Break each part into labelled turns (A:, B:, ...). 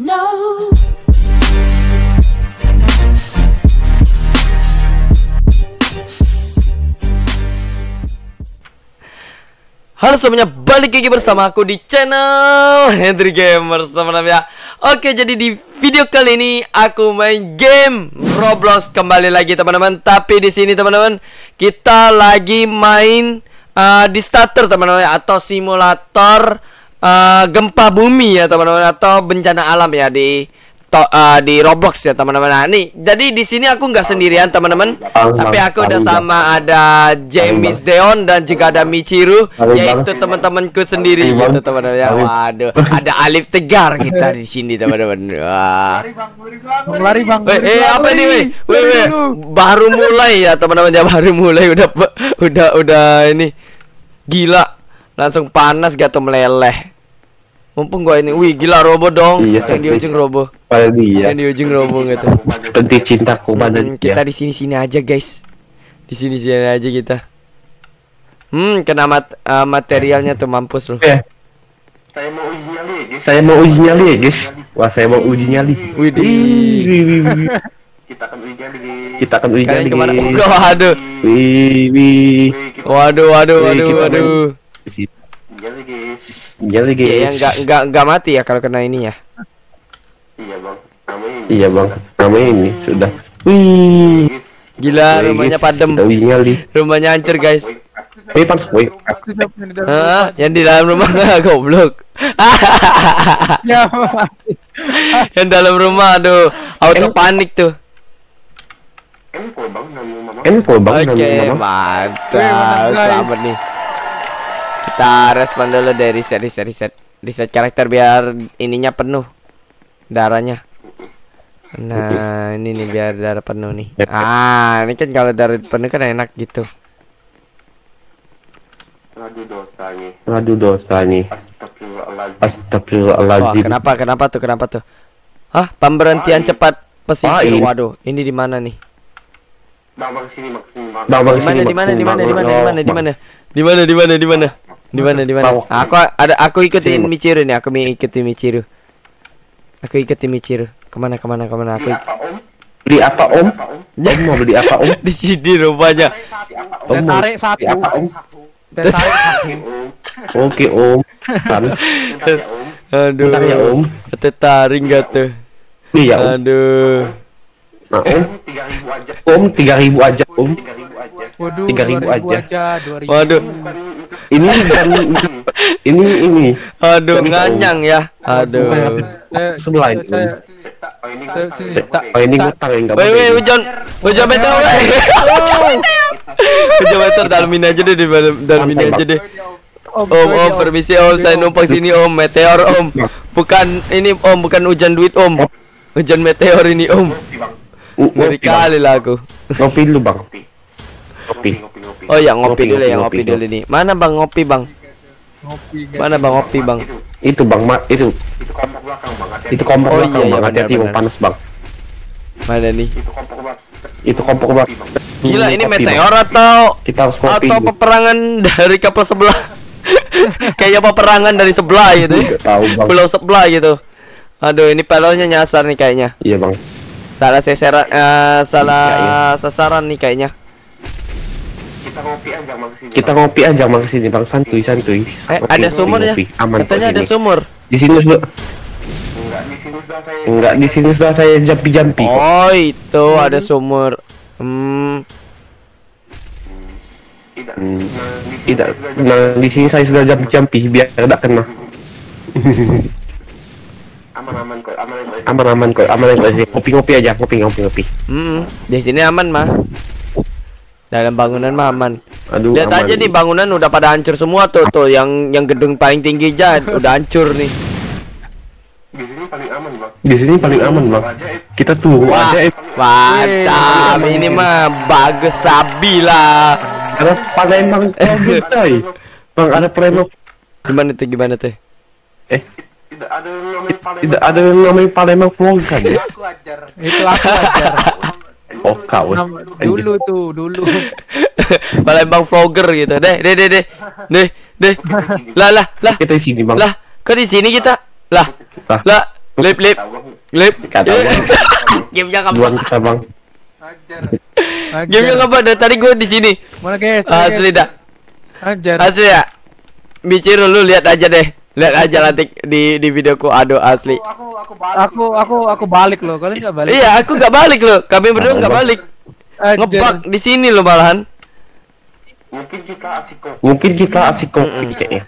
A: No.
B: Halo semuanya, balik lagi bersama aku di channel Henry Gamers teman-teman ya Oke, jadi di video kali ini aku main game Roblox kembali lagi teman-teman Tapi di sini teman-teman, kita lagi main uh, di starter teman-teman ya Atau simulator uh, gempa bumi ya teman-teman Atau bencana alam ya di to, uh, di Roblox ya teman-teman. Nah, nih, jadi di sini aku nggak sendirian teman-teman, tapi aku udah sama ada James Deon dan juga ada Michiru, yaitu teman-temanku sendiri gitu teman-teman ya. Waduh, ada Alif Tegar kita di sini teman-teman. Wah.
C: Bang lari bang.
B: Eh, eh apa nih, weh? Weh, weh. Baru mulai ya teman-teman ya, baru mulai udah udah udah ini gila. Langsung panas gato meleleh. Mumpung gua ini, wih gila robo dong.
D: Iya,
B: yang di ujung robo.
D: pada dia
B: Yang di ujung robo gitu.
D: penting cintaku pada
B: Hmm,
D: dia
B: kita di sini sini aja guys. Di sini sini aja kita. Hmm, kena mat eh, materialnya tuh mampus loh.
D: Eh,
E: Saya mau uji nyali ya, guys.
D: saya mau uji nyali ya guys wah saya mau uji nyali. Wih, wih, wih.
E: Kita akan uji nyali
D: kita akan uji
B: Kalian
D: nyali
B: ke
D: mana?
B: Oh, waduh.
D: wih wih
B: Waduh, waduh, waduh, waduh.
E: Nyali guys.
D: nyali guys
B: Ya, yang enggak enggak enggak mati ya kalau kena ini ya.
E: Iya bang. Namanya ini.
D: iya bang namanya ini sudah wih
B: Gila,
D: Wih,
B: rumahnya
D: nyali
B: Rumahnya hancur, guys.
D: wih panas wih
B: Hah? Yang di dalam rumah goblok.
C: Ya.
B: yang dalam rumah aduh, auto panik tuh.
E: Info bang. Nama mama.
D: info bang
B: Oke,
D: namanya mama
C: Wih,
B: mantap. Selamat nih. Kita respon dulu dari reset, reset, reset. Reset karakter biar ininya penuh. Darahnya. Nah, ini nih biar darah penuh nih. Ah, ini kan kalau darah penuh kan enak gitu.
E: Aduh dosa nih.
D: aduh dosa nih
E: Astagfirullahaladzim.
B: Wah,
D: astagfirullahaladzim
B: kenapa? Kenapa tuh? Kenapa tuh? Hah? Pemberhentian cepat pesisir.
D: Ini.
B: Waduh, ini di mana nih?
E: Bang bang sini bang sini bang.
D: Bang,
B: Di mana?
D: sini,
B: Di mana?
D: Bang.
B: Di mana? Di mana? Di mana? Di mana? Di mana? Di mana? Di mana? Di mana? Di mana? Aku ada aku ikutin. Michiru nih. Aku mi- ikutin Michiru. Aku ikutin Michiru. Ke mana? Ke mana? Ke mana? Aku
E: Beli
B: ik-
E: apa om?
D: beli apa om
E: Apa om?
D: om mau beli apa om
B: di sini rupanya.
D: om
C: tarik satu.
D: apa om
C: tarik satu.
E: Om.
D: oke om kan.
B: Aduh.
D: ya om
B: Kata taring gak tuh?
D: iya om
B: Aduh.
D: nah om
E: Om tiga ribu aja.
D: om tiga ribu aja om
E: Tiga ribu aja.
C: Waduh,
D: 3.000
C: 2000
D: aja.
C: aja. 2000.
B: Waduh.
E: Bukan itu.
D: ini bukan ini ini
B: Aduh, nganyang ya. Aduh.
C: Eh,
D: Sebelah
E: Oh ini kan
D: oh ini ngutang yang
B: woi,
D: boleh
B: hujan, hujan meteor, woi. Hujan meteor dalamin aja deh, di dalam dalamin
D: Santai,
B: aja deh.
C: Om,
B: Om, om, permisi om, saya numpang sini om, meteor om. Bukan ini om, bukan hujan duit om. Hujan meteor ini om. Ngeri kali lah aku.
D: ngopi dulu bang
E: Ngopi.
B: Oh ya ngopi
D: Ngopi,
B: dulu ya,
D: ngopi,
B: ngopi dulu nih. Mana bang ngopi bang?
C: Ngopi.
B: Mana bang ngopi bang?
E: Itu
D: bang ma itu
E: itu kompor belakang bang.
D: itu kompor
B: Oh,
D: belakang
B: iya, iya,
D: bang hati-hati bang
B: benar.
D: panas bang
B: Mana nih?
E: Itu kompor belakang.
D: itu kompor belakang.
B: Gila ini meteor atau
D: kita harus kopi
B: atau peperangan dari kapal sebelah? Kayak peperangan dari sebelah gitu.
D: tahu bang
B: Pulau sebelah gitu. Aduh, ini pelonnya nyasar nih kayaknya.
D: iya bang
B: Salah sasaran eh, salah
D: Iya,
B: sasaran nih kayaknya.
E: Kita ngopi aja bang sini.
D: kita ngopi aja bang sini bang santuy santuy
B: Eh,
D: Ngopi,
B: ada sumurnya.
D: ngopi. aman
B: Katanya ada sumur.
D: di sini sudah
E: Enggak di sini sudah saya.
D: enggak di sini sudah saya jampi jampi
B: Oh, itu ada sumur. Hmm,
E: Tidak.
D: Hmm.
E: Nah, di sini
D: tidak
E: saya sudah
D: nah di sini saya sudah jampi jampi biar tidak kena
E: aman aman kok aman aman.
D: aman aman kok aman ngopi ngopi aja ngopi ngopi ngopi
B: hmm, di sini aman mah. Dalam bangunan mah aman.
D: aduh
B: Lihat
D: aman.
B: aja nih bangunan udah pada hancur semua tuh tuh yang yang gedung paling tinggi aja udah hancur nih.
E: Di sini paling aman bang.
D: di sini paling aman bang kita tunggu
B: Wah,
D: aja eh.
B: mantap. Ini mah bagus sabi lah.
D: ada Palembang coy bang ada Palembang
B: Gimana tuh gimana tuh?
D: eh
E: tidak ada yang namanya paling
D: tidak ada yang namanya Palembang vlog kan ya
C: Itu aku ajar.
D: oh kau
C: dulu tuh, dulu.
B: Palembang vlogger gitu. Deh, deh, deh, deh. Deh, deh. Lah, lah, lah.
D: kita di sini bang
B: Lah, kok di sini kita? Lah,
D: Lah.
B: lah. Lip, lip, lip.
D: Kata bang.
B: Gamenya
D: Duluan
B: ngapa?
D: kita bang.
C: Ajar.
B: Gamenya ngapa? Dari tadi gue di sini.
C: Mana guys?
B: Asli dah.
C: Ajar.
B: Asli ya. Biciro lu lihat aja deh. Lihat aja nanti di di videoku. Aduh asli.
E: Aku aku balik.
C: Aku aku aku balik loh. Kalian nggak balik?
B: Iya, aku nggak balik loh. Kami berdua nggak balik. Ngebug di sini loh malahan.
E: Mungkin kita asik kok.
D: Mungkin kita asik kopi kayaknya.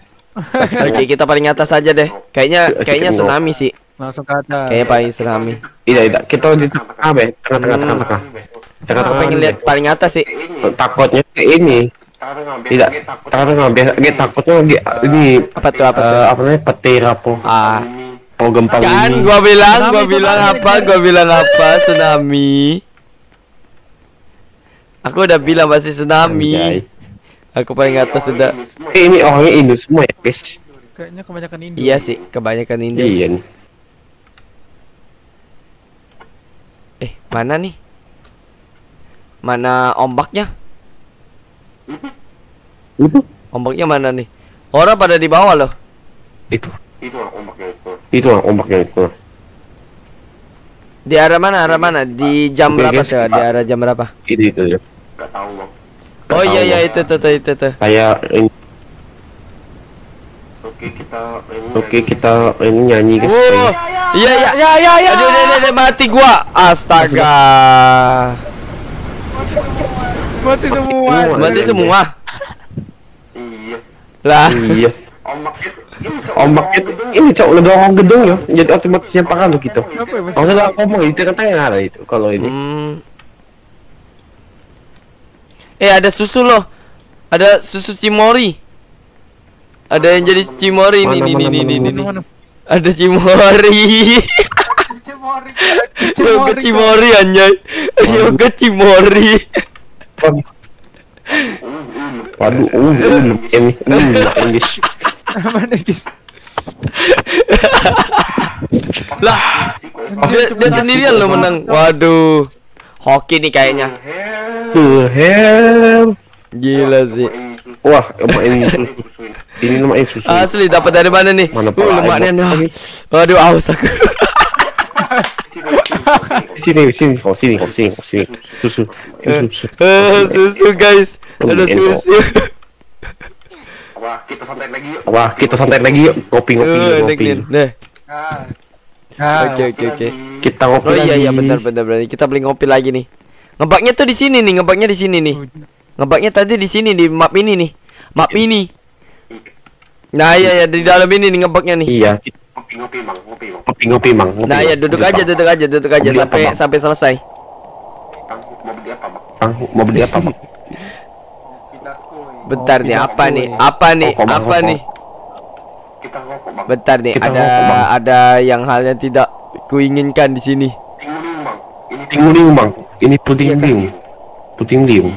B: Oke, kita paling atas aja deh. Kayaknya kayaknya tsunami sih.
C: Langsung ke atas.
B: Kayaknya paling tsunami.
D: Tidak, tidak. Kita di tengah, be. Tengah, tengah, tengah, tengah. Tengah,
B: Aku
D: tengah.
B: pengen lihat paling atas sih.
D: Takutnya kayak ini. Tidak. Tengah, tengah. Biasa, dia takutnya di ini.
B: Apa tuh apa tuh?
D: eh, apa namanya? Petir apa?
B: Ah.
E: Ini.
D: Po gempa
B: Kan gua bilang, gua bilang apa? Gua bilang apa? Tsunami. Aku udah bilang pasti tsunami. Aku paling atas sudah.
E: Ini semua.
D: Ini orangnya Indo semua ya, guys.
C: Kayaknya kebanyakan Indo.
B: Iya sih, kebanyakan Indo.
D: Iya nih.
B: Eh, mana nih? Mana ombaknya?
D: Itu,
B: Ombaknya mana nih? Orang pada di bawah loh.
D: itu,
E: Itu lah ombaknya itu.
D: itu ombaknya itu.
B: Di arah mana? Arah mana? Di jam
D: Oke,
B: berapa
D: guys,
B: tuh? Di arah jam berapa?
D: Itu itu ya.
E: Gak tahu bang.
B: Oh iya
D: tahu,
B: iya itu tuh tuh itu tuh.
D: Kayak ini,
E: Oke kita ini.
D: oke kita ini nyanyi guys.
B: Wow. Iya iya.
C: Ya ya ya.
B: Aduh, aduh, aduh, aduh, mati gua. Astaga.
C: Mati semua.
B: Mati semua.
E: Iya.
B: Lah.
D: Iya.
E: Ombak itu. Ini
D: Ombak itu ini cok ngedorong gedung ya. Jadi otomatis nyempakan tuh gitu.
C: Ya?
D: Kalau nggak ngomong di tengah-tengah ada itu kalau ini.
B: Hmm. Eh ada susu loh. Ada susu cimori. Ada yang jadi cimori
D: mana,
B: nih.
D: Mana
B: nih.
D: mana?
B: Ada cimori. Yoga cimori anjay. Yoga cimori.
D: Waduh, uh, uh, ini, ini.
C: Mana guys?
B: Lah, dia, dia sendirian lo menang. Waduh. Hoki nih kayaknya.
D: The hell.
B: Gila sih.
D: Wah, emang ini susu. Ini namanya susu.
B: Asli dapat dari mana nih?
D: Mana
B: Uh, lemaknya. Waduh, aus aku.
D: Sini, sini, oh sini, oh sini, oh sini. Susu, susu.
B: Eh, susu guys. Ada susu.
E: Wah kita santai lagi yuk.
D: Wah, kita santai lagi yuk.
B: Eh,
D: ngopi.
B: Neglin. Nah,
C: Ah,
B: oke oke oke.
D: Kita ngopi
B: Oh iya
D: lagi.
B: iya bentar bentar berarti kita beli ngopi lagi nih. Ngebaknya tuh di sini nih, ngebaknya di sini nih. Ngebaknya tadi di sini di map ini nih. Map ini. Nah iya ya di dalam ini nih ngebaknya nih.
D: Iya, kita
E: Ngopi ngopi bang. Ngopi bang.
D: ngopi, ngopi, Bang. Ngopi,
B: Nah
D: Bang.
B: duduk
D: Ngopi,
B: aja duduk aja duduk aja sampai sampai selesai.
E: Bang mau beli apa bang?
D: Bang, mau beli apa, Bang?
B: Bentar nih apa nih? Apa nih? Apa nih?
E: Kita rokok bang.
B: Bentar nih
D: Kita
B: ada ada yang hal yang tidak kuinginkan di sini.
E: Tingguling bang. Ini
D: Puting liung, Bang. Ini puting
B: Iya
D: liung. Puting liung.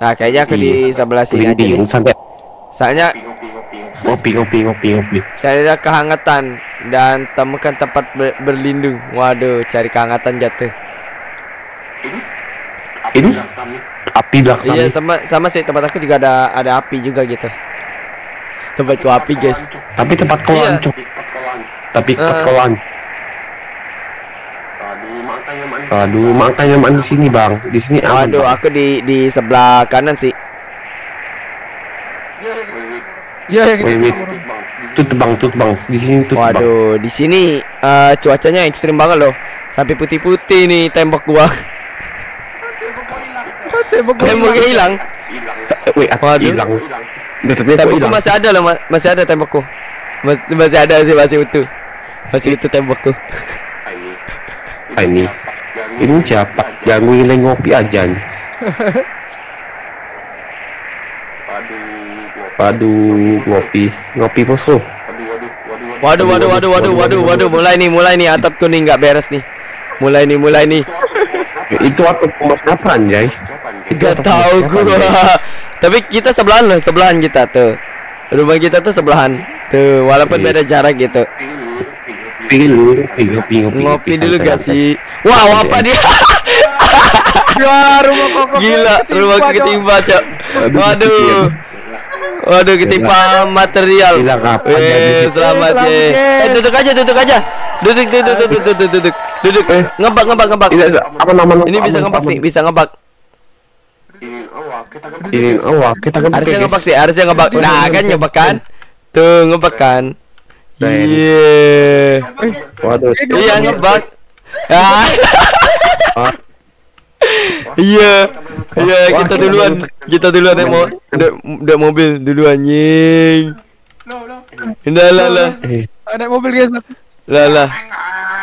B: Nah kayaknya aku di
D: Iya.
B: sebelah sini
D: Puting
B: aja
D: liung
B: nih.
D: sampai
B: Soalnya
E: ngopi ngopi ngopi.
D: ngopi, ngopi, ngopi, ngopi.
B: Cari kehangatan dan temukan tempat ber- berlindung. Waduh, cari kehangatan jatuh.
E: Ini?
D: Api belakang.
B: Iya, sama sama sih tempat aku juga ada ada api juga gitu. Tempatku api, guys.
D: Tapi tempat kolan,
B: Iya.
E: Tempat kolan.
D: Tapi tempat
B: Eh.
E: Aduh makanya man.
D: Aduh, makanya man di sini, Bang. Di sini Bang.
B: aku di di sebelah kanan sih.
E: Wait, wait.
C: Iya ya
D: Wait, wait.
E: Bang.
D: Tut, Bang, tut, Bang. Di sini tut, Bang.
B: Waduh, di sini eh, cuacanya ekstrim banget loh. Sampai putih-putih nih tembok gua.
C: Tembok gua
B: Temboknya hilang.
E: Hilang.
D: Eh, Wait, aku hilang.
B: Tembokku masih ada loh, ma- masih ada tembokku. Mas- masih ada sih, masih utuh. Masih utuh tembokku.
E: Ini.
D: Ini. Ini siapa? Jangan ngopi aja nih.
E: Aduh. Gua-
D: Aduh, ngopi. Ngopi bosku.
E: Aduh waduh waduh waduh.
B: Waduh, waduh, waduh, waduh, waduh, waduh, mulai nih, mulai nih, atapku nih nggak beres nih. Mulai nih, mulai nih.
D: Itu apa anjay?
E: Siapa nih?
B: Gak tahu gua. Tapi kita sebelahan loh, sebelahan kita tuh. Rumah kita tuh sebelahan. Tuh, walaupun
D: Iya.
B: beda jarak gitu.
D: Ngopi dulu, ngopi, ngopi, ngopi.
B: Ngopi dulu gak sih? Wow, apa dia?
C: Ya, rumah kokok.
B: Gila, rumahku ketimpa, Cok. Waduh. Waduh, ketimpa material. Eh,
D: jadi?
B: selamat ya. Eh, tutup aja, tutup aja. Duduk, duduk, duduk, duduk, duduk, duduk. Duduk.
D: Eh.
B: Ngebak, ngebak, ngebak.
D: Ini apa nama
B: Ini bisa ngebak sih, bisa ngebak.
E: Ini awak kita kan
D: awak kita kan
B: Harusnya ngebak sih, harusnya ngebak. Nah, kan ngebak kan? Tuh, ngebak kan?
D: Nah.
B: Iya.
D: Waduh.
B: Iya, ngebak. Ah. Iya. Iya, kita duluan. Kita duluan naik naik, naik mobil duluan anjing. Indah lah lah.
D: Eh,
C: Ah, Naik mobil guys.
B: Lah lah.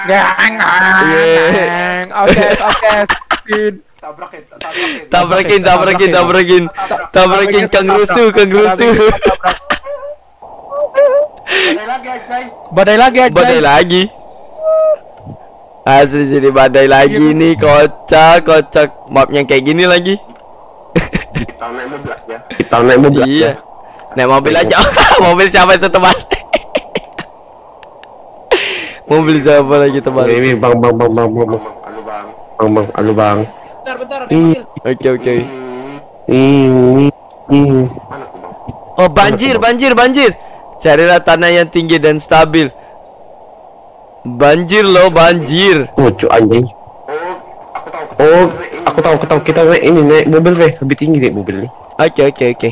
C: Gang, gang. Oke, oke. Spin.
B: Tabrakin, tabrakin, tabrakin. Tabrakin kang rusuh, kang rusuh.
C: Badai lagi aja.
B: Badai lagi. Asli jadi badai lagi nih, kocak, kocak. Mapnya kayak gini lagi.
E: kita naik mobil aja.
D: kita naik mobil.
B: Iya. Naik mobil aja. mobil siapa itu teman? mobil siapa lagi teman?
D: Ini bang bang bang bang bang bang
E: Bang, alu bang.
D: bang bang alu bang. Ih,
B: Oke oke. Oh banjir, banjir, banjir. Carilah tanah yang tinggi dan stabil. Banjir loh, banjir.
D: Oh, cu anjing.
E: Oh,
D: Oh, aku
E: aku tahu.
D: aku tahu kita naik ini naik mobil deh, lebih tinggi deh mobil ini.
B: Oke oke oke.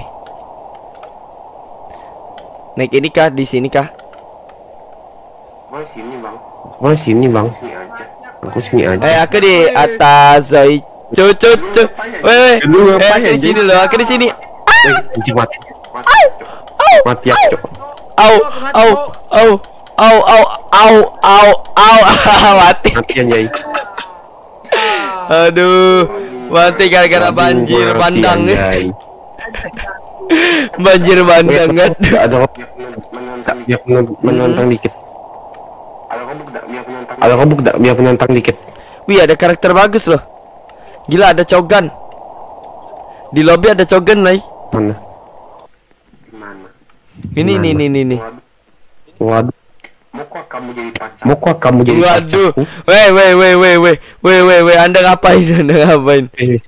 B: Naik ini kah? Di sini kah?
E: Bang, sini bang.
D: Mana sini bang?
E: Sini aja.
D: Aku sini aja.
B: Eh aku di atas Zoi. Cu cu cu. Weh Eh aku di sini loh. Aku di sini.
D: Eh, mati,
E: Mati.
D: mati ya, cok.
B: Au au au au au au au au mati.
D: Mati anjay.
B: Aduh. Mati gara-gara banjir bandang. Banjir bandang kan.
D: Ada
E: biar penonton,
D: penonton dikit. Ada kamu tidak biar penonton dikit.
B: Wih ada karakter bagus loh. Gila ada cogan. Di lobby ada cogan nih.
D: Mana?
E: Mana?
B: Ini nih nih nih.
E: Waduh. Kamu jadi pacar?
D: mau kok kamu jadi
B: Waduh.
D: pacarku?
B: Weh weh weh weh weh weh weh weh Anda ngapain Anda ngapain?
D: Eh,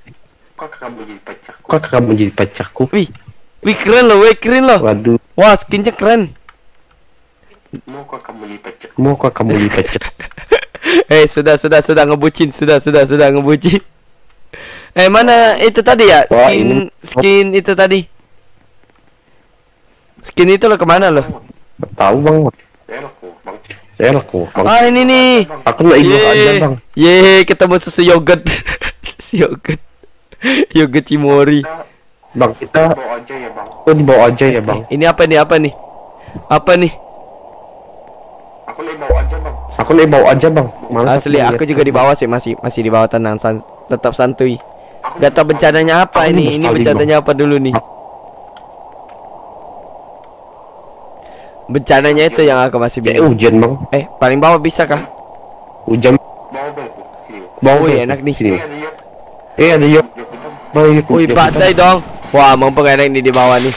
E: Kok kamu jadi pacar?
D: kok kamu jadi pacarku?
B: Wih. Wih keren loh, weh keren loh.
D: Waduh,
B: Wah, skinnya keren.
E: Mau kok kamu jadi pacar?
D: mau kok kamu jadi pacar?
B: Eh, sudah sudah sudah ngebucin, sudah sudah sudah ngebucin. Eh, mana itu tadi ya?
D: Wah,
B: Skin
D: ini-
B: skin itu tadi. Skin itu lo ke mana lo?
D: Tahu bang,
E: Ya aku bang.
D: saya laku bang.
B: Ah, ini nih.
D: Aku nak ibu aja bang.
B: yeay, ketemu susu yogurt. susu yogurt. yogurt Cimori.
D: Bang kita,
E: Bawa aja ya bang.
D: dibawa aja ya bang.
B: Ini apa nih? Apa nih? Apa nih?
E: Aku nih bawa aja bang.
D: Aku nak bawa aja bang. Malas
B: Asli
D: lihat.
B: aku juga di bawah sih masih masih di bawah tenang san, tetap santuy.
E: Aku
B: Gak tau bencananya apa
D: Aku
B: ini. Ini bencananya apa dulu nih? Bencananya itu yang aku masih bingung.
D: hujan bang.
B: Eh, paling bawah bisa kah?
D: Hujan.
E: bawa bang. Sini.
D: Bawa
B: Wih, enak nih.
D: Sini.
E: Eh ada yuk.
D: Eh yuk.
B: Wih,
D: yuk,
B: badai dong. Wah, mumpung enak nih di bawah nih.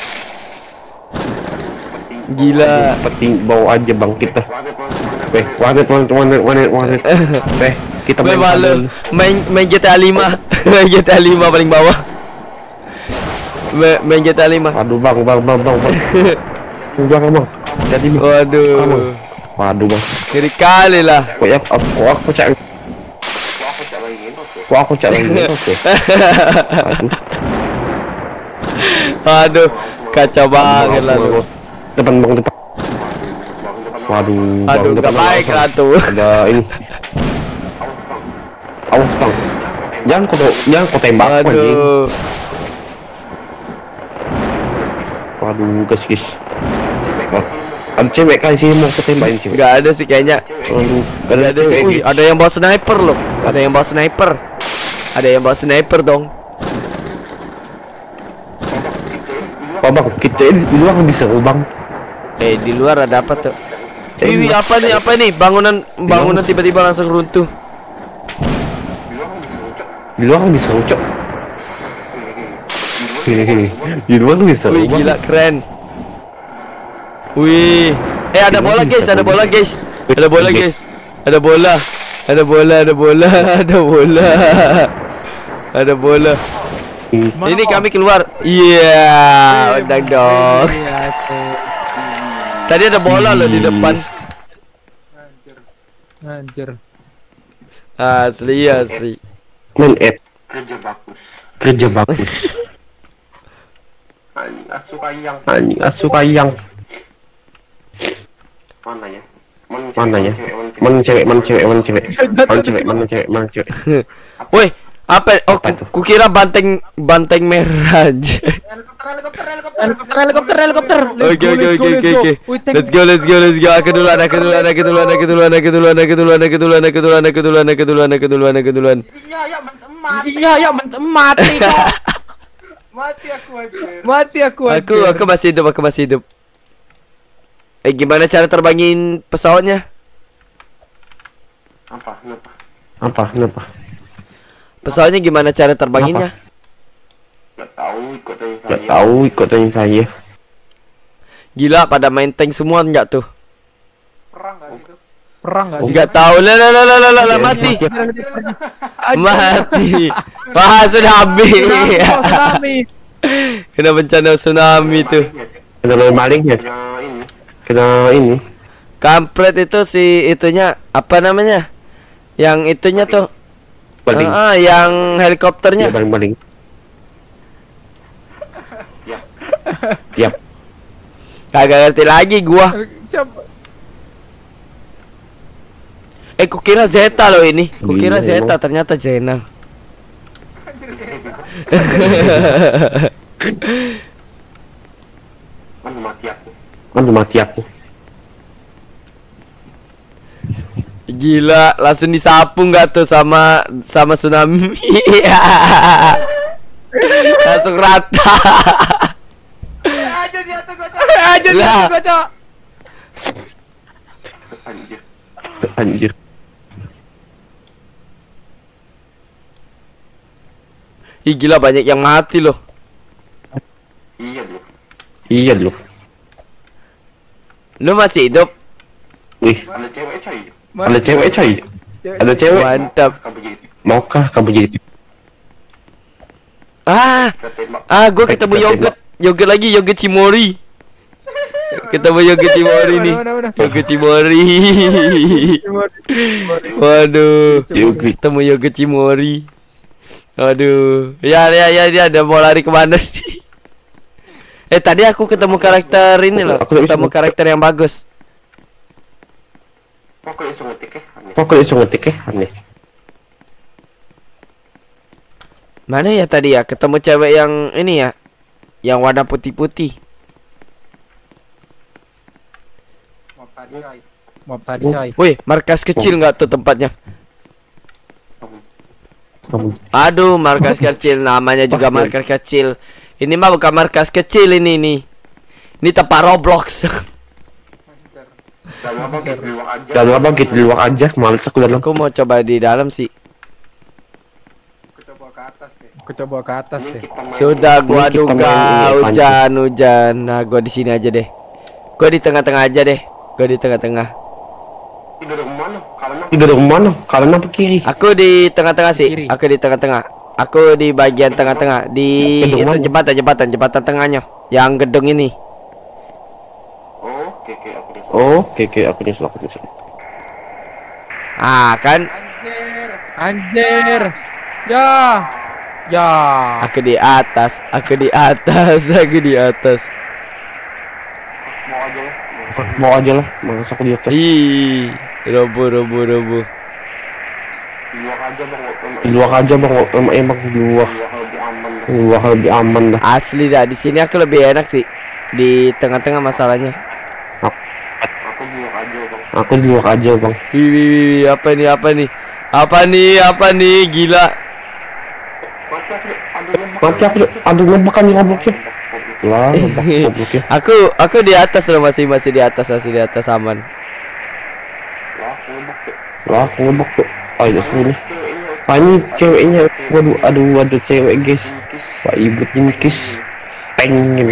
B: Gila.
D: Penting bawa aja bang kita. Eh, wanet wanet wanet wanet wanet. Eh, kita main padel.
B: main main GTA 5. main GTA 5 paling bawah. Ma- Main GTA 5.
D: Aduh bang bang bang bang bang. Udah bang. Jadi bang.
B: Waduh.
D: Waduh bang.
B: Ngeri kali lah.
D: Kok ya aku aku cak
E: Kok aku cak lagi
D: lagi oke. Aduh.
B: Kacau banget lah.
D: Depan bang depan. Waduh.
B: Aduh, gak baik lah tuh.
D: Ada ini.
E: Awas bang.
D: Jangan kau jangan kau tembak.
B: Aduh.
D: Waduh guys guys. Wah, Ada cewek kan sini mau aku tembakin cewek.
B: Gak ada sih kayaknya.
D: Waduh,
B: Gak ada sih. Wih, ada yang bawa sniper loh. Ada yang bawa sniper. Ada yang bawa sniper dong.
D: Pak bang, kita ini di luar bisa oh, bang.
B: Eh, di luar ada apa tuh? Wih, wih, apa nih? Apa nih? Bangunan bangunan tiba-tiba langsung runtuh.
D: Di luar bisa ucap. Di luar bisa.
B: Wih,
D: Bang.
B: gila keren. Wih. Eh, ada bola guys, ada bola guys. Ada bola guys. Ada bola. Ada bola, ada bola, ada bola. Ada bola.
D: Ih,
B: Ini kami keluar. Iya, menang dong.
C: Iya, tuh.
B: Tadi ada bola loh di depan.
C: Anjir.
B: Asli asli.
D: Men Ed
E: Kerja bagus.
D: kerja bagus.
E: Anjing, asuh kayang.
D: Anjing asuh kayang.
E: Mana ya? Mana
D: ya?
E: cewek,
D: Mana cewek, mana cewek, mana cewek. Mana cewek, mana cewek, mana cewek.
B: Woi, apa? Oh, kukira banteng banteng merah aja.
C: Helikopter, helikopter, helikopter. Let's
B: Oke
C: go,
B: oke
C: let's go,
B: oke
C: let's
B: oke Let's go let's go let's go. Aku duluan aku duluan aku duluan aku duluan aku duluan aku duluan aku duluan aku duluan aku duluan aku duluan aku duluan aku duluan.
C: Iya, ya, ment- mati kok.
E: Mati aku aja.
C: Mati aku aja.
B: Aku aku masih hidup aku masih hidup. Eh gimana cara terbangin pesawatnya?
E: Apa? Kenapa?
D: Apa? Kenapa?
B: Pesawatnya gimana cara terbanginnya?
E: Gak tahu ikut dari saya.
D: Gak tahu ikut tanya saya.
B: Gila pada main tank semua enggak tuh?
C: Perang gak sih?
B: Enggak tahu. Lah lah lah lah lah, lah, lah mati. Mati. Wah, sudah habis.
C: Tsunami.
B: Kena bencana tsunami tuh.
D: Kena lawan maling ya?
E: Kena ini.
B: Kampret itu si itunya apa namanya? Yang itunya tuh.
D: Baling.
B: Ah, yang
D: Ya,
B: helikopternya.
D: baling baling.
E: Ya.
D: Yap.
B: Kagak ngerti lagi gua. Eh, kukira Zeta loh ini. Kukira
D: Gila,
B: Zeta,
D: emang.
B: ternyata Zena.
E: Mana mati.
D: Aduh mati aku.
B: Gila, langsung disapu nggak tuh sama sama tsunami. langsung rata.
E: Aja dia tuh gua
C: Aja dia Cok.
E: Anjir.
D: Anjir.
B: Ih gila banyak yang mati loh.
E: Iya dulu.
D: Iya loh.
B: Lu masih hidup?
D: Wih,
E: Ada cewek coy.
D: ada cewek coy. Ada cewek.
B: Mantap.
D: Maukah kamu jadi
B: Ah, ah gua ketemu yogurt. Yogurt lagi, yogurt Cimori. ketemu yogurt Cimori nih. Yogurt Cimori. Waduh. Ketemu yogurt Cimori. Aduh. Ya ya ya dia ada mau lari ke mana sih? Eh tadi aku ketemu karakter ini loh, ketemu karakter yang bagus.
E: Pokoknya iso ngetik ya. Aneh.
D: Kok kalian iso ngetik ya? Aneh.
B: Mana ya tadi ya? Ketemu cewek yang ini ya, yang warna putih-putih.
C: Mob tadi, coy.
B: Wih, markas kecil nggak tuh tempatnya?
D: Kamu
B: Aduh, markas kecil namanya juga markas kecil. Ini mah bukan markas kecil ini nih. Ini tempat Roblox.
E: Dan apa gitu di luar aja.
D: Jangan apa gitu di luar aja, males aku dalam.
B: aku mau coba di dalam sih.
E: Kita bawa ke atas deh.
C: Aku coba ke atas deh.
E: kita.
B: Sudah gua
D: kita
B: duga
D: main ini,
B: hujan hujan. Nah, gua di sini aja deh. Gua di tengah-tengah aja deh. Gua di tengah-tengah.
E: Tidur di mana? Karena
D: Tidak ada ke mana? Kanan apa kiri?
B: Aku di tengah-tengah sih. Aku di tengah-tengah. Aku di bagian tengah-tengah di
D: Gedung
B: itu jembatan jembatan jembatan tengahnya yang gedung ini.
E: Oh, oke oke aku di
D: Oh, oke oke aku nyusul aku nyusul.
B: Ah, kan
C: Anjir. Ya. Ya.
B: aku di atas, aku di atas, aku di atas.
E: mau aja ya.
D: Mau aja lah, males aku di atas.
B: Ih, robo robo robo.
E: Di luar aja bang.
D: Di luar aja bang, emang emang di luar.
E: Di luar lebih aman.
D: Dah.
B: Asli dah di sini aku lebih enak sih. Di tengah-tengah masalahnya.
E: Aku di luar aja bang.
D: Aku di luar aja bang.
B: Wih, wih, wih, wih, apa nih, apa nih? Apa nih, apa nih, gila.
E: Mati aku. Aduh lemak.
D: Nih gobloknya. Lah.
B: Aku, aku di atas loh masih, masih di atas, masih di atas aman.
E: Aku lemak tuh
D: oh
E: ya
D: sepuluh Pani ceweknya waduh aduh ada cewek guys. Pak ibu kiss pengen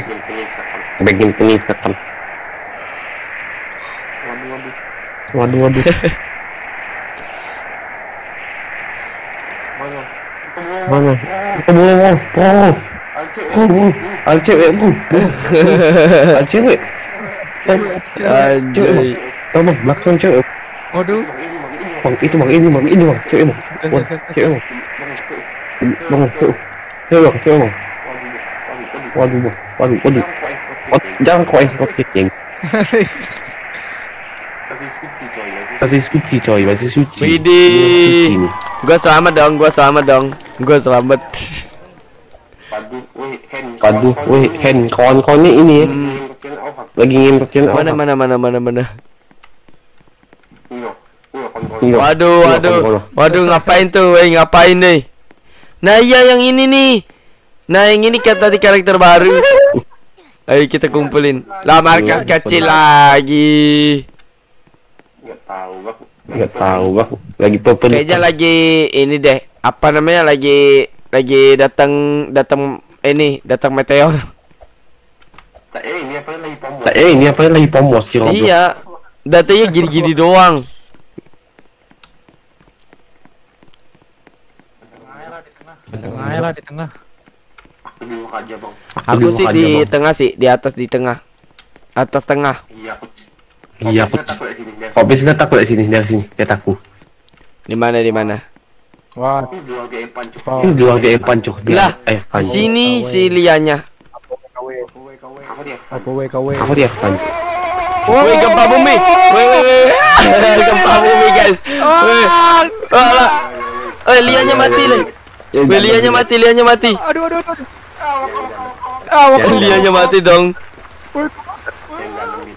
D: pengen penikatan
E: waduh waduh
D: waduh waduh.
E: Mana?
D: Mana? Kamu mau mau kamu cewek bu cewek.
B: Cewek
D: tolong belakang cewek.
C: Waduh
D: bang itu bang ini bang ini bang cewek bang. Cewek bang bang. Cewek cewek bang cewek bang. Waduh bang waduh waduh jangan kau eh kau kecing masih suci coy masih suci.
B: Widih. Gua selamat dong, gua selamat dong. Gua selamat.
E: Padu, weh, hand.
D: Waduh, weh, hand. kawan-kawannya ini ya, lagi ngempetin
B: Mana mana mana mana mana.
E: Iya, iya.
D: Iya.
B: Waduh,
D: Iya,
B: waduh.
D: kawan-kawan.
B: Waduh, ngapain tuh? Weh, ngapain deh? Nah, iya yang ini nih. Nah, yang ini kan tadi karakter baru. Ayo kita kumpulin. Lah markas kecil lagi.
E: Nggak tahu, bang.
D: tahu bang lagi pepel
B: Kayaknya lagi ini deh. Apa namanya? Lagi lagi datang datang ini, datang meteor.
E: Tak, eh, ini apa lagi pom?
D: eh ini apa lagi pomos?
B: Iya. Datanya gini-gini doang.
C: Di tengah lah di tengah.
E: Aku di aja, bang.
B: Aku
D: di
B: sih di
D: Bang.
B: tengah sih, di atas di tengah. Atas tengah.
E: Iya, aku.
D: Iya, aku-
E: Aku takut di sini.
D: dari sini lihat aku
B: Di mana di mana?
C: Wah,
E: Aku jual game pancuk.
C: Oh.
D: ini dua game pancuk
B: Lah,
D: eh pancuk
B: sini si lianya.
E: Apa dia?
C: we
D: apa dia pancuk
B: Woi gempa bumi. Woi woi gempa bumi guys. Woi. Alah. Woi lianya mati lah. Woi lianya mati, lianya mati.
C: Aduh aduh aduh.
B: Ya, lianya mati dong.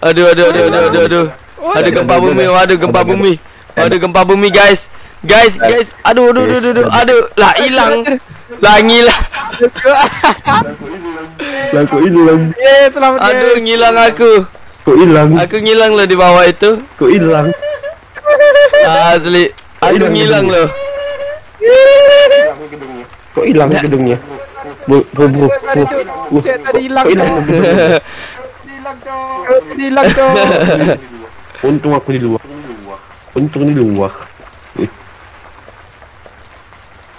B: Aduh aduh aduh aduh aduh aduh. Aduh gempa bumi, waduh gempa bumi. Waduh gempa bumi guys. Guys, guys. Aduh aduh aduh aduh, aduh. Lah hilang. Lah ngilang.
D: lah kok hilang
C: Ye, selamat
B: Aduh ngilang aku.
D: kok hilang
B: Aku ngilang loh di bawah itu.
D: kok hilang
B: Asli. Aduh ngilang loh.
D: Kok hilang gedungnya bro.
C: cuy,
D: Wah,
C: Cek, tadi hilang
D: hilang
C: Cok. hilang cok.
D: untung aku di luar untung di luar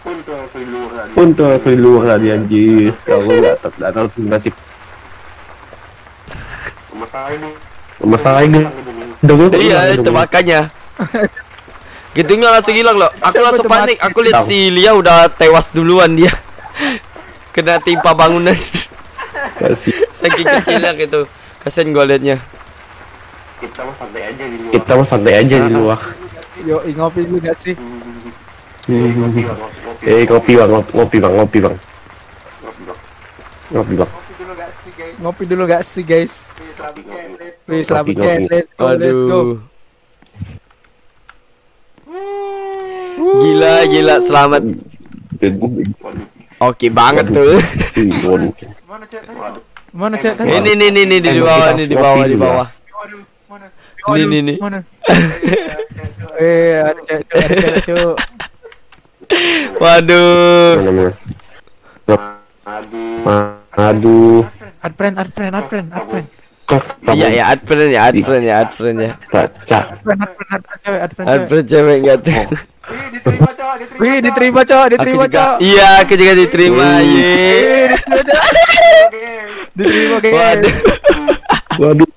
E: Untung aku di luar tadi.
D: untung aku di luar tadi anjir kalau nggak tahu nggak tahu nasib
E: Masalah ini.
D: masalah ini
E: Gedungnya.
D: gedungnya kok
B: Iya itu makanya. Gedungnya langsung hilang loh. Aku langsung panik. Aku lihat si Lia udah tewas duluan dia. Kena timpa bangunan.
D: Kasih.
B: Saking kecilnya gitu. Kasian gua liatnya.
E: Kita mah santai aja di luar.
D: kita mah santai aja di luar
C: Yo, ih, ngopi dulu gak sih?
E: Ngopi.
D: eh kopi bang ngopi ngopi bang ngopi bang
E: Ngopi, bang.
D: ngopi bang
C: Ngopi dulu gak sih guys? Selamat
D: Ngopi,
C: guys.
D: ngopi.
C: Let's go, let's go.
B: Gila, gila, selamat. Oke banget tuh.
C: Mana cek tadi?
B: Ini nih nih nih di bawah nih di bawah di bawah. Ini nih nih.
C: Mana? Eh, ada cek, cek.
B: Waduh.
E: Aduh.
D: Aduh
C: Add friend, add friend, add friend, add friend.
D: kok
B: Iya ya, add friend ya, add friend ya, add friend ya.
D: baca
C: Add friend, add friend, add friend cewek, add friend
B: Add
C: cewek.
B: friend cewek enggak tuh.
C: Wih, diterima cok, diterima
B: Aku juga,
C: cok.
B: iya aku juga diterima ye.
C: Wih, diterima cok. Diterima guys.
B: Waduh,
D: waduh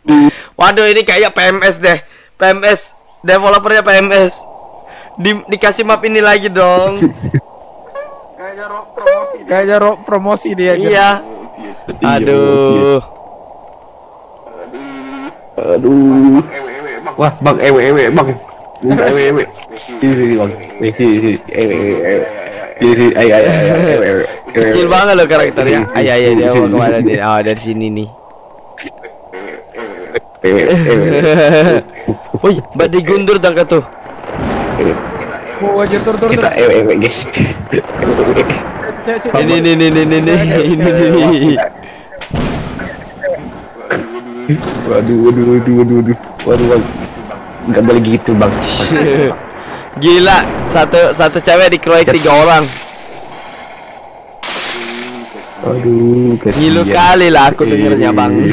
B: waduh ini kayak PMS deh, PMS, developernya PMS. Di, dikasih map ini lagi dong.
C: Kayaknya ro- promosi dia. Ger.
B: Iya. Aduh.
D: aduh wah bang ewe ewe bang minta ewe ewe sini sini bang. Sini sini sini ewe ewe ewe sini sini ayo ayo ayo ewe ewe
B: Kecil banget loh karakternya. Ayo ayo dia mau ke mana nih? Oh dari sini nih. Wih, mbak digundur dong tuh.
C: Oh, tur, tur, tur.
D: kita ewe ewe guys.
B: Ini nih nih nih nih ini nih.
D: waduh waduh waduh waduh. Waduh waduh nggak boleh gitu bang.
B: Gila, satu satu cewek dikeroyok tiga orang.
D: aduh kasihan.
B: Ngilu kali lah aku dengernya bang.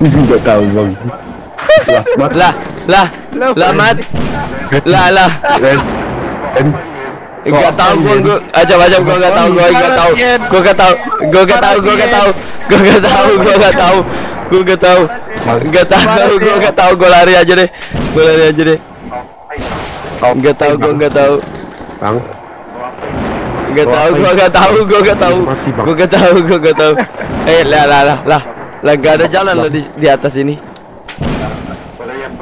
D: nggak tahu bang. Mat
B: Lah, lah, lah mat, lah lah.
D: Ren Ren
B: Gak tau gua gua aja aja gua gak tau gua gak tau gua gak tau gua gak tau gua gak tau gua gak tau gua gak tau Gue gak tahu. Gak tahu, gue gak tahu. Gue lari aja deh. Gue lari aja deh. Gak tahu, gue gak tahu.
D: Bang.
B: Gak tahu, gue gak tahu, gue gak tahu.
D: Bang.
B: Gue gak tahu, gue gak tahu. Eh, lah lah lah lah. Lah gak ada jalan lo di di atas ini.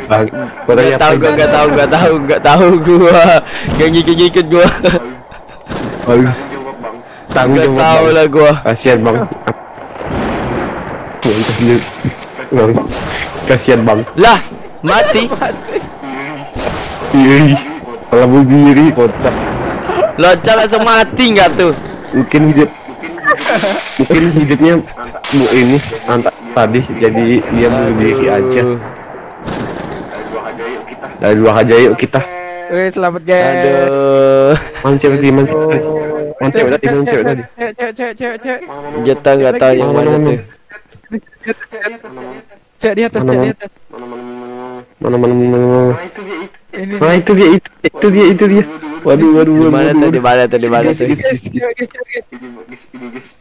B: Gak tahu, gue gak tahu, gak tahu, gak tahu gue. Gak ngikut-ngikut gue.
D: Bang. Tanggung
B: Gak
D: jawab.
B: tahu
D: Bang.
B: lah gue.
D: Kasihan bang. Kasihan. Bang. Kasihan bang.
B: Lah, mati.
D: Iri. Kalau mau diri kocak.
B: Loncat langsung mati nggak tuh?
D: Mungkin hidup. Mungkin hidupnya bu ini anta, tadi jadi dia bunuh diri aja. Dari dua aja yuk kita.
C: Wih, selamat guys.
B: Aduh.
D: Mancing tadi mancing tadi. Mancing tadi mancing tadi.
C: Cewek, cewek, cewek, cewek, cewek.
B: Kita nggak tahu yang mana tuh.
C: Cewek di atas, cewek di atas.
D: Mana mana mana. mana.
C: Ini.
D: Nah itu dia itu, itu dia itu dia. Waduh waduh waduh.
B: mana tuh?
D: waduh.
B: Di mana tuh? Di mana tuh?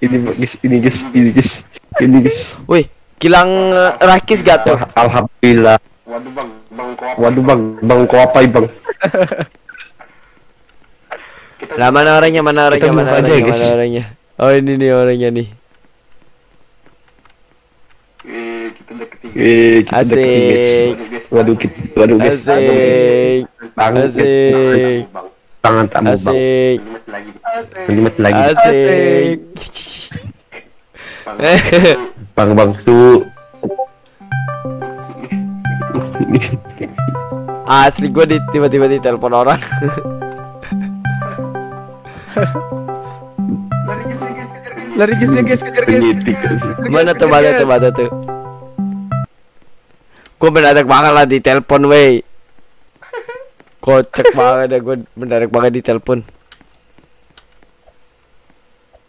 D: Ini guys ini guys ini guys ini guys.
B: Wih, kilang eh, rakis gak tuh?
D: Alhamdulillah.
E: Waduh bang, bang kok
D: Waduh bang, bang kau apa bang?
B: Lah mana orangnya? Mana orangnya? Mana orangnya? Mana orangnya? Oh ini nih orangnya nih.
E: Eh, kita udah ketiga.
D: Eh, kita
B: Asik.
D: deketin, guys. Waduh, kita, waduh guys.
B: Asik,
D: Bang,
B: asik,
E: Bang,
D: tangan tamu bang.
B: asik,
E: masih lagi.
B: Asik.
E: Bang,
D: Bang bang su.
B: Asli gue di tiba-tiba di telepon orang.
C: Lari guys, guys, kejar guys.
D: Penyidik.
B: mana tuh? Mana tuh? Mana tuh? Gue mendadak banget lah di telepon, wey. Kocak banget ya gue mendadak banget di telepon.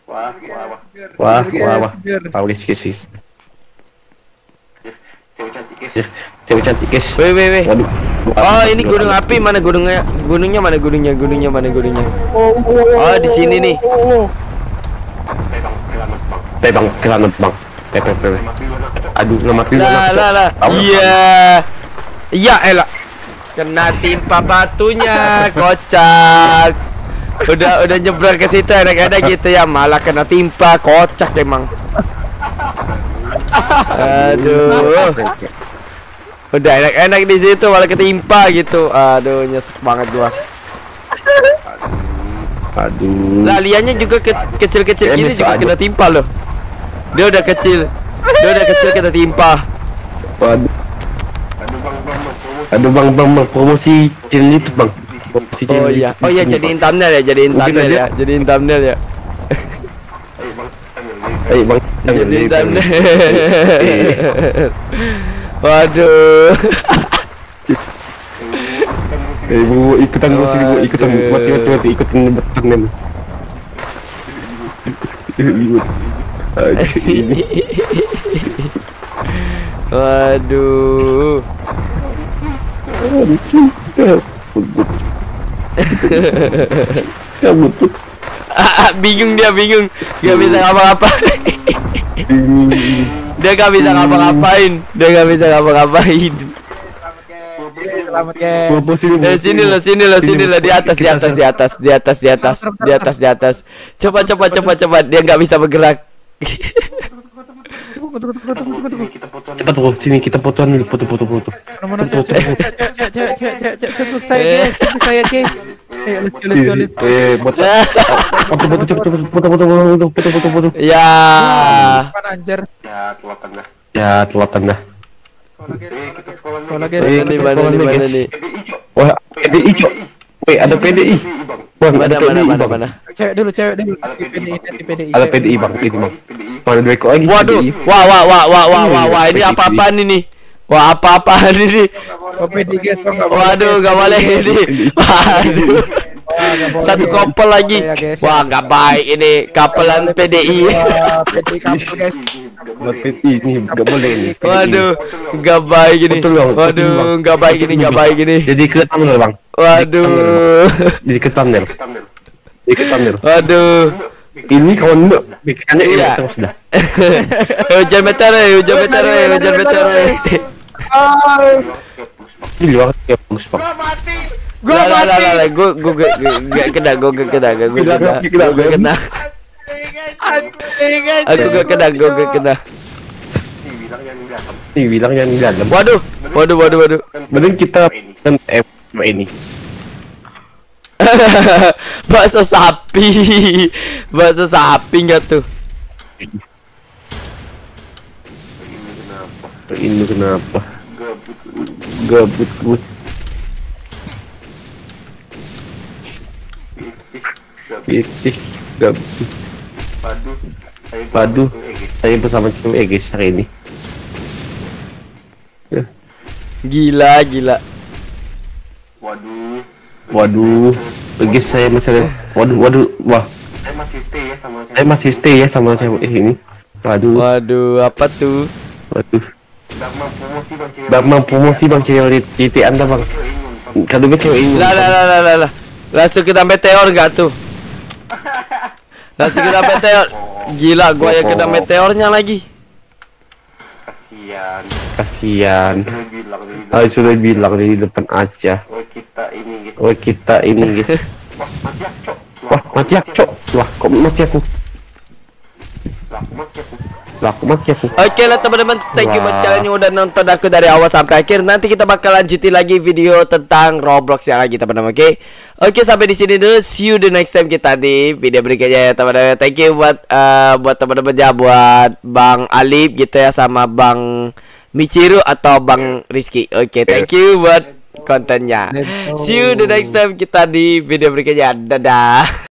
E: Wah, wah, wah.
D: Wah wah wah. guys guys. guys.
E: Cewek cantik guys.
D: Cewek cantik guys.
B: Weh, weh, weh.
D: Waduh.
B: Oh ini gunung api mana gunungnya? Gunungnya mana gunungnya? Gunungnya mana gunungnya? Oh di sini nih.
C: Oh, oh.
E: Eh bang, bang.
D: Teh.
E: Mati lu anak.
D: Aduh, nama pilih.
B: Lah lah lah. Iya. Iya elah. Kena timpa batunya, kocak. Udah udah nyebrang ke situ enak-enak gitu ya, malah kena timpa, kocak emang. Aduh. Udah enak-enak di situ malah ketimpa gitu. Aduh, nyesek banget gua.
D: Aduh.
B: Lah liannya juga ke- kecil-kecil
D: Ya,
B: gini
D: bisa
B: juga kena timpa loh. Dia udah kecil. Dia udah kecil kena timpa.
D: Waduh.
E: Aduh bang, bang, bang. Promosi.
D: Aduh bang bang bang promosi channel itu bang. Promosi
B: Oh
D: channel
B: iya.
D: YouTube
B: Oh iya jadiin thumbnail ya, jadiin thumbnail ya, jadiin thumbnail ya.
E: Eh bang.
D: Ayo bang.
B: Jadiin thumbnail. Waduh.
D: Eh bu ikutan gua sini bu ikutan mati mati mati ikutan betan men. Ini
B: Waduh.
D: Kabut tuh.
B: Bingung dia bingung. Gak bisa ngapa-ngapain. Dia gak bisa ngapa-ngapain. Dia gak bisa ngapa-ngapain.
C: Selamat guys.
D: Mau sini.
B: Eh sini lah, sini lah, sini lah di atas, di atas, di atas, di atas, di atas, di atas, di atas. Coba, coba, coba, coba. Dia nggak bisa bergerak.
D: Cepat bro, sini kita fotoan dulu, foto foto foto.
C: Cewek, cewek, cewek, cewek, cewek, tunggu saya guys, tunggu saya guys. Ayo, let's go, let's go, let's go.
D: Eh, foto foto foto foto foto foto foto foto foto foto.
B: Ya.
C: Mana anjir?
E: Ya, telat tengah.
D: Ya, telat.
E: Eh, kita sekolah lagi.
C: Guys.
D: Eh,
B: Di mana, di mana nih?
D: Wah, PDI cok. Weh, ada PDI.
E: Bang.
D: Ada
B: mana,
D: PDI,
B: mana,
D: Bang.
B: mana?
C: Cewek dulu, cewek dulu. PDI, PDI.
D: Ada. PDI bang, ini bang.
E: PDI.
D: Mana dua ekor lagi?
B: Waduh, wah, wah, wah, wah, wah, wah, wah, ini apa-apaan ini? Wah, apa-apaan ini?
C: Oh, oh,
B: Waduh, gak boleh ini. Waduh. Satu couple lagi.
C: Ya.
B: Wah, gak baik ini kapelan PDI.
C: Wah, PDI couple guys.
D: Motif ini nggak boleh ini.
B: Waduh, nggak baik ini. Waduh, nggak baik ini, nggak baik ini.
D: Jadi ke thumbnail bang.
B: Waduh.
D: Jadi ke thumbnail. Jadi ke thumbnail.
B: Waduh.
D: Ini kau enggak bikinnya
B: iya
D: terus.
B: Hujan meteor, hujan meteor, hujan meteor.
D: Ini luar ya bagus
B: bang. Gue mati. Gue gue gue gue kena, gue kena, gue
D: kena,
B: gue
D: kena
B: gua gak kena.
C: Anjing
B: Aku gak kena, gua gak kena.
D: Ini bilang yang dalam.
B: Waduh, waduh, waduh, waduh.
D: Mending kita kan F ini.
B: Bakso sapi, bakso sapi nggak tuh?
D: Ini kenapa? Gabut gue. Ih, gabut.
E: Padu.
D: Padu. Saya bersama cewek guys hari ini.
B: Gila, gila.
E: Waduh.
D: Waduh, guys saya masih waduh waduh wah
E: Saya masih stay ya sama
D: saya masih stay ya sama cewek ini. Waduh,
B: Waduh, apa tuh?
D: waduh.
E: Bang cewek.
D: Bang mampu sih bang cewek di titik anda bang. Gue cewek ini.
B: Lah, lah, lah, lah, lah. Langsung kita meteor nggak tuh? Langsung kita meteor. Gila, gua yang kena meteornya lagi.
E: Kasihan.
D: Kasihan.
E: Saya
D: sudah bilang di depan aja.
E: Oh kita ini gitu.
D: Oh kita ini gitu.
E: Wah mati aku cok.
D: Wah mati aku cok. Wah kok mati aku.
E: Lah aku mati aku.
D: Aku.
B: Oke lah teman-teman, thank you buat kalian yang udah nonton aku dari awal sampai akhir. Nanti kita bakal lanjutin lagi video tentang Roblox yang lagi teman-teman. Oke, oke sampai di sini dulu. See you the next time kita di video berikutnya ya teman-teman. Thank you buat eh, buat teman-teman ya buat Bang Alip gitu ya sama Bang Michiru atau Bang Rizky. Oke, thank you buat kontennya. See you the next time kita di video berikutnya. Dadah.